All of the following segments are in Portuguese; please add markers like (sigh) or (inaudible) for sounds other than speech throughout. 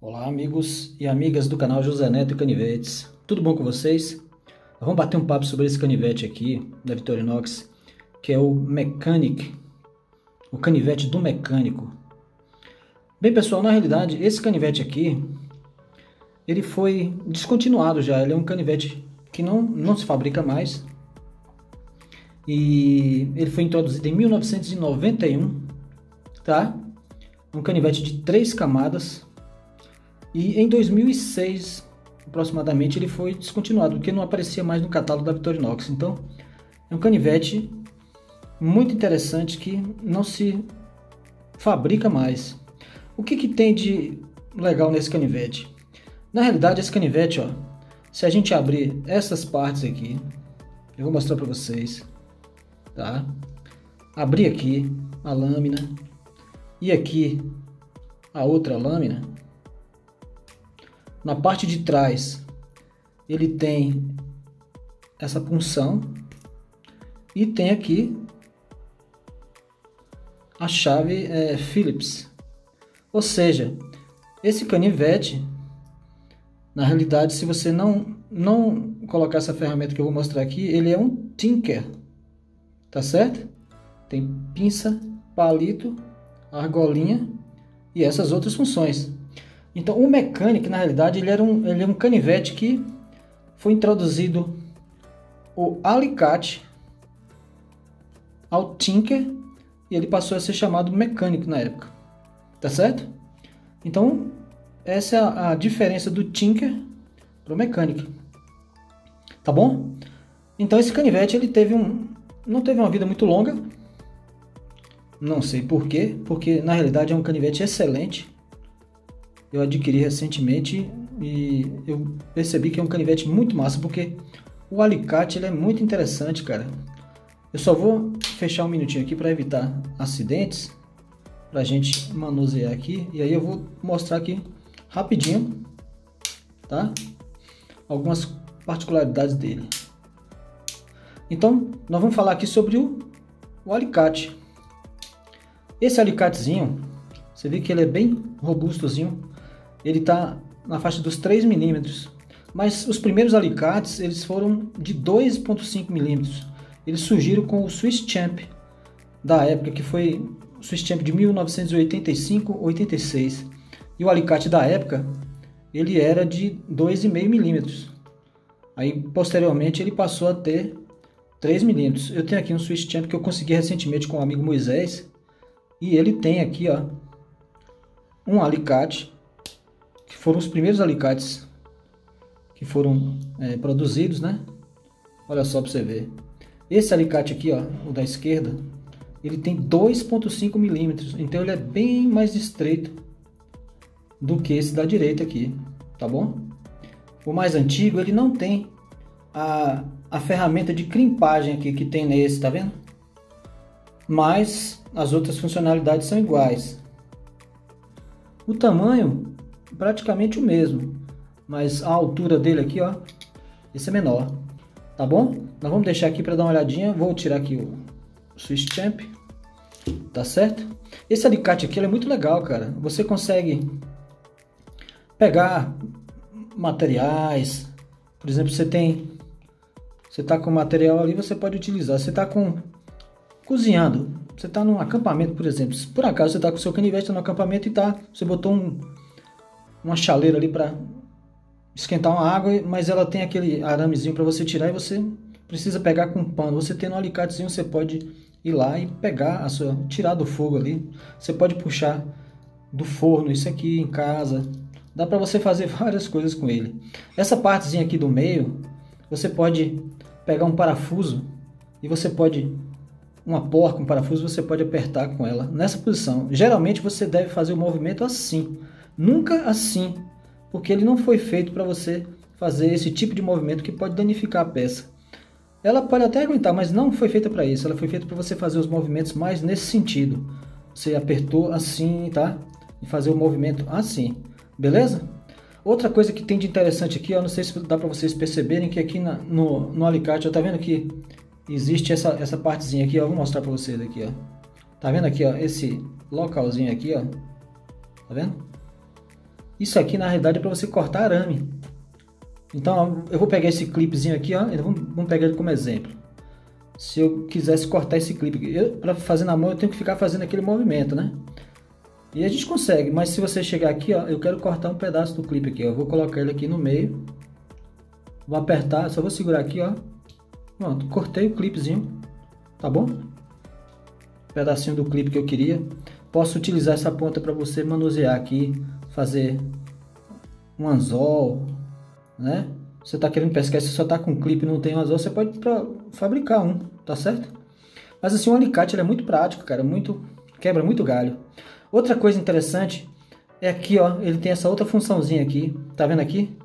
Olá amigos e amigas do canal José Neto e Canivetes, tudo bom com vocês? Vamos bater um papo sobre esse canivete aqui da Victorinox, que é o Mechanic, o canivete do mecânico. Bem pessoal, na realidade esse canivete aqui, ele foi descontinuado já, ele é um canivete que não, não se fabrica mais e ele foi introduzido em 1991, tá? Um canivete de três camadas e em 2006, aproximadamente, ele foi descontinuado, porque não aparecia mais no catálogo da Victorinox. Então, é um canivete muito interessante que não se fabrica mais. O que, que tem de legal nesse canivete? Na realidade, esse canivete, ó, se a gente abrir essas partes aqui, eu vou mostrar para vocês, tá? Abrir aqui a lâmina e aqui a outra lâmina, na parte de trás, ele tem essa punção e tem aqui a chave é, Phillips. Ou seja, esse canivete, na realidade, se você não, não colocar essa ferramenta que eu vou mostrar aqui, ele é um Tinker, tá certo? Tem pinça, palito, argolinha e essas outras funções. Então, o mecânico, na realidade, ele era um, ele é um canivete que foi introduzido o alicate ao tinker e ele passou a ser chamado mecânico na época. Tá certo? Então, essa é a, diferença do tinker para o mecânico. Tá bom? Então, esse canivete ele teve um não teve uma vida muito longa. Não sei por quê, porque na realidade é um canivete excelente eu adquiri recentemente e eu percebi que é um canivete muito massa, porque o alicate ele é muito interessante, cara. Eu só vou fechar um minutinho aqui para evitar acidentes, para a gente manusear aqui, e aí eu vou mostrar aqui rapidinho, tá? Algumas particularidades dele. Então, nós vamos falar aqui sobre o, o alicate. Esse alicatezinho, você vê que ele é bem robustozinho, ele está na faixa dos 3 milímetros, mas os primeiros alicates eles foram de 2.5 milímetros. Eles surgiram com o Swiss Champ da época, que foi o Swiss Champ de 1985-86. E o alicate da época ele era de 2,5 milímetros. Aí posteriormente ele passou a ter 3 milímetros. Eu tenho aqui um Swiss Champ que eu consegui recentemente com o amigo Moisés. E ele tem aqui ó, um alicate que foram os primeiros alicates que foram é, produzidos, né? Olha só para você ver. Esse alicate aqui, ó, o da esquerda, ele tem 2.5 milímetros, então ele é bem mais estreito do que esse da direita aqui, tá bom? O mais antigo, ele não tem a, a ferramenta de crimpagem aqui que tem nesse, tá vendo? Mas as outras funcionalidades são iguais. O tamanho praticamente o mesmo, mas a altura dele aqui, ó, esse é menor, tá bom? Nós vamos deixar aqui para dar uma olhadinha, vou tirar aqui o Swiss Champ, tá certo? Esse alicate aqui é muito legal, cara, você consegue pegar materiais, por exemplo, você tem, você tá com material ali, você pode utilizar, você tá com, cozinhando, você tá num acampamento, por exemplo, por acaso você tá com seu canivete no acampamento e tá, você botou um uma chaleira ali para esquentar uma água, mas ela tem aquele aramezinho para você tirar e você precisa pegar com um pano. Você tendo um alicatezinho, você pode ir lá e pegar a sua, tirar do fogo ali. Você pode puxar do forno isso aqui em casa. Dá para você fazer (laughs) várias coisas com ele. Essa partezinha aqui do meio, você pode pegar um parafuso e você pode uma porca, um parafuso, você pode apertar com ela nessa posição. Geralmente você deve fazer o movimento assim. Nunca assim, porque ele não foi feito para você fazer esse tipo de movimento que pode danificar a peça. Ela pode até aguentar, mas não foi feita para isso. Ela foi feita para você fazer os movimentos mais nesse sentido. Você apertou assim, tá? E fazer o movimento assim, beleza? Outra coisa que tem de interessante aqui, eu não sei se dá para vocês perceberem que aqui na, no, no alicate, ó, tá vendo que existe essa, essa partezinha aqui, ó, vou mostrar para vocês aqui, ó. Tá vendo aqui, ó, esse localzinho aqui, ó. Tá vendo? Isso aqui, na realidade, é para você cortar arame. Então, eu vou pegar esse clipezinho aqui, ó, vamos, pegar ele como exemplo. Se eu quisesse cortar esse clipe, para fazer na mão eu tenho que ficar fazendo aquele movimento, né? E a gente consegue, mas se você chegar aqui, ó, eu quero cortar um pedaço do clipe aqui, ó, eu vou colocar ele aqui no meio. Vou apertar, só vou segurar aqui, ó. Pronto, cortei o clipezinho, tá bom? pedacinho do clipe que eu queria. Posso utilizar essa ponta para você manusear aqui, fazer um anzol, né? Você está querendo pescar, se só está com clipe e não tem um anzol, você pode pra, fabricar um, tá certo? Mas assim, o alicate é muito prático, cara, muito quebra muito galho. Outra coisa interessante é aqui, ó, ele tem essa outra funçãozinha aqui, tá vendo aqui?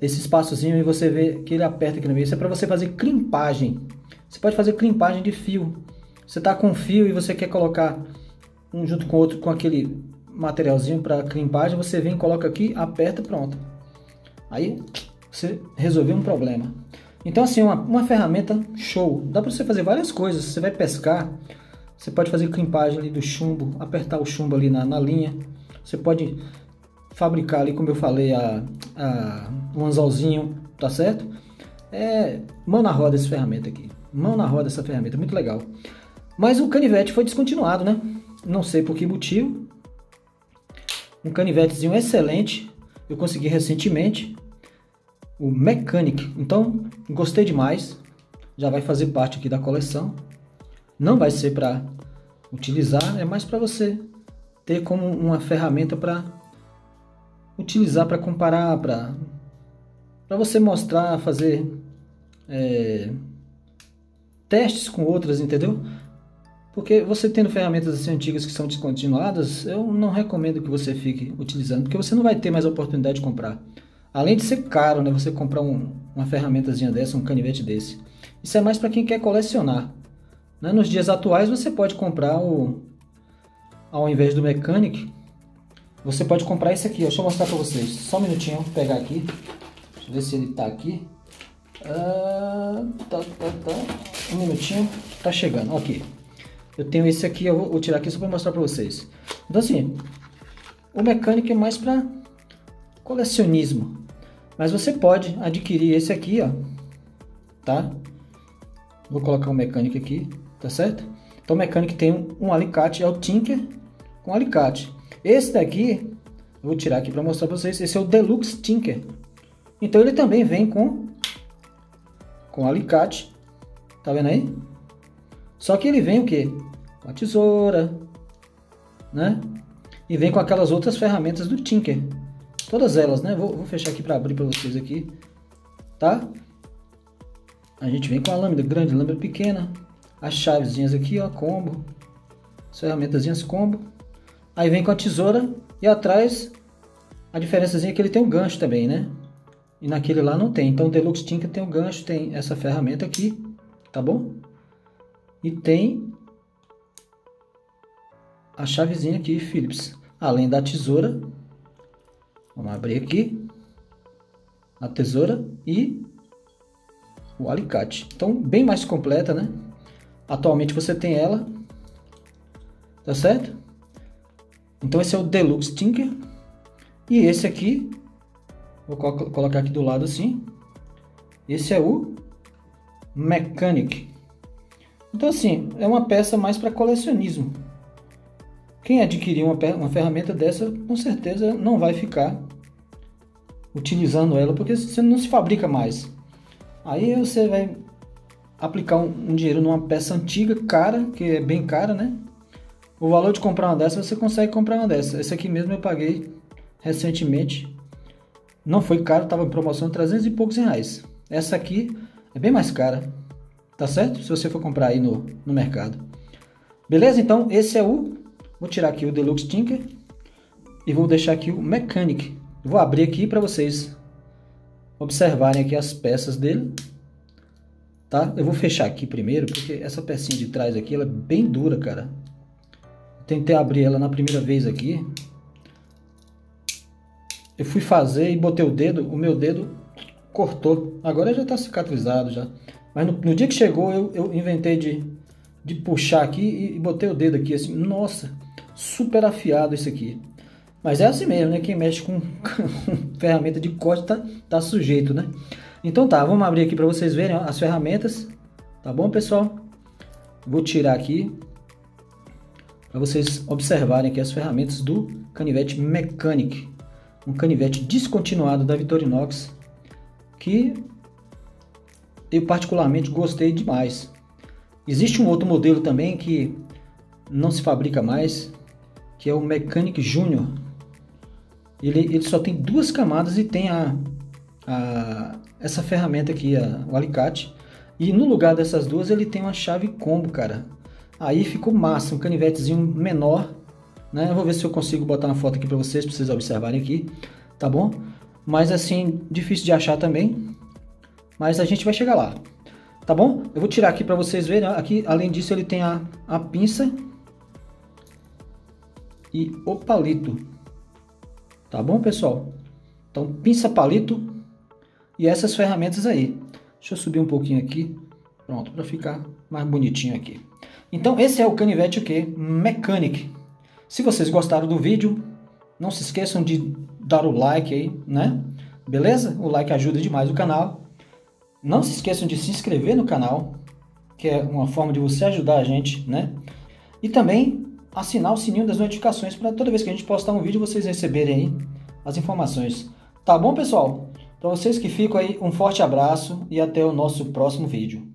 Esse espaçozinho e você vê que ele aperta aqui no meio. Isso é para você fazer crimpagem. Você pode fazer crimpagem de fio. Você está com fio e você quer colocar um junto com o outro com aquele materialzinho para crimpagem, você vem, coloca aqui, aperta, pronto. Aí você resolveu um problema. Então assim, uma, uma ferramenta show. Dá para você fazer várias coisas. Você vai pescar, você pode fazer crimpagem ali do chumbo, apertar o chumbo ali na, na linha. Você pode fabricar ali, como eu falei, a, a, um anzolzinho, tá certo? É mão na roda essa ferramenta aqui. Mão na roda essa ferramenta, muito legal. Mas o canivete foi descontinuado, né? Não sei por que motivo. Um canivetezinho excelente. Eu consegui recentemente. O Mechanic. Então, gostei demais. Já vai fazer parte aqui da coleção. Não vai ser para utilizar, é mais para você ter como uma ferramenta para utilizar para comparar, para para você mostrar, fazer é, testes com outras, entendeu? Porque você tendo ferramentas assim antigas que são descontinuadas, eu não recomendo que você fique utilizando, porque você não vai ter mais oportunidade de comprar. Além de ser caro, né, você comprar um, uma ferramentazinha dessa, um canivete desse. Isso é mais para quem quer colecionar. Né? Nos dias atuais você pode comprar o, ao invés do Mechanic, você pode comprar esse aqui. Deixa eu mostrar para vocês. Só um minutinho, vou pegar aqui. Deixa eu ver se ele está aqui. Ah, tá, tá, tá. Um minutinho, tá chegando. Aqui. Eu tenho esse aqui, eu vou tirar aqui só para mostrar para vocês. Então assim, o mecânico é mais para colecionismo. Mas você pode adquirir esse aqui, ó, tá? Vou colocar o mecânico aqui, tá certo? Então o mecânico tem um, alicate, é o Tinker com alicate. Esse daqui, vou tirar aqui para mostrar para vocês, esse é o Deluxe Tinker. Então ele também vem com com alicate, tá vendo aí? Só que ele vem o quê? Com a tesoura, né? E vem com aquelas outras ferramentas do Tinker. Todas elas, né? Vou, vou fechar aqui para abrir para vocês aqui, tá? A gente vem com a lâmina grande, lâmina pequena, as chavezinhas aqui, ó, combo, as ferramentazinhas combo. Aí vem com a tesoura e atrás a diferençazinha é que ele tem um gancho também, né? E naquele lá não tem. Então o Deluxe Tinker tem um gancho, tem essa ferramenta aqui, tá bom? E tem a chavezinha aqui Phillips. Além da tesoura. Vamos abrir aqui. A tesoura e o alicate. Então, bem mais completa, né? Atualmente você tem ela. Tá certo? Então esse é o Deluxe Tinker. E esse aqui, vou colocar aqui do lado assim. Esse é o Mechanic. Então, assim, é uma peça mais para colecionismo. Quem adquirir uma, uma ferramenta dessa, com certeza não vai ficar utilizando ela, porque você não se fabrica mais. Aí você vai aplicar um, um, dinheiro numa peça antiga, cara, que é bem cara, né? O valor de comprar uma dessa, você consegue comprar uma dessa. Esse aqui mesmo eu paguei recentemente. Não foi caro, estava em promoção 300 e poucos reais. Essa aqui é bem mais cara. Tá certo? Se você for comprar aí no, no mercado. Beleza? Então, esse é o... Vou tirar aqui o Deluxe Tinker. E vou deixar aqui o Mechanic. Vou abrir aqui para vocês observarem aqui as peças dele. Tá? Eu vou fechar aqui primeiro, porque essa pecinha de trás aqui, ela é bem dura, cara. Tentei abrir ela na primeira vez aqui. Eu fui fazer e botei o dedo, o meu dedo cortou. Agora já está cicatrizado já. Mas no, no dia que chegou, eu, eu inventei de, de puxar aqui e, e, botei o dedo aqui assim. Nossa, super afiado isso aqui. Mas é assim mesmo, né? Quem mexe com, (laughs) ferramenta de corte tá, tá sujeito, né? Então tá, vamos abrir aqui para vocês verem ó, as ferramentas. Tá bom, pessoal? Vou tirar aqui para vocês observarem aqui as ferramentas do canivete Mechanic. Um canivete descontinuado da Victorinox que eu particularmente gostei demais. Existe um outro modelo também que não se fabrica mais, que é o Mechanic Junior. Ele, ele só tem duas camadas e tem a, a essa ferramenta aqui, a, o alicate. E no lugar dessas duas ele tem uma chave combo, cara. Aí ficou massa, um canivetezinho menor, né? Eu vou ver se eu consigo botar uma foto aqui para vocês, para vocês observarem aqui, tá bom? Mas assim, difícil de achar também, mas a gente vai chegar lá, tá bom? Eu vou tirar aqui para vocês verem, aqui além disso ele tem a, a pinça e o palito, tá bom pessoal? Então pinça, palito e essas ferramentas aí. Deixa eu subir um pouquinho aqui, pronto, para ficar mais bonitinho aqui. Então esse é o canivete o que? Mechanic. Se vocês gostaram do vídeo, não se esqueçam de dar o like aí, né? Beleza? O like ajuda demais o canal. Não se esqueçam de se inscrever no canal, que é uma forma de você ajudar a gente, né? E também assinar o sininho das notificações para toda vez que a gente postar um vídeo vocês receberem as informações. Tá bom, pessoal? Para vocês que ficam aí, um forte abraço e até o nosso próximo vídeo.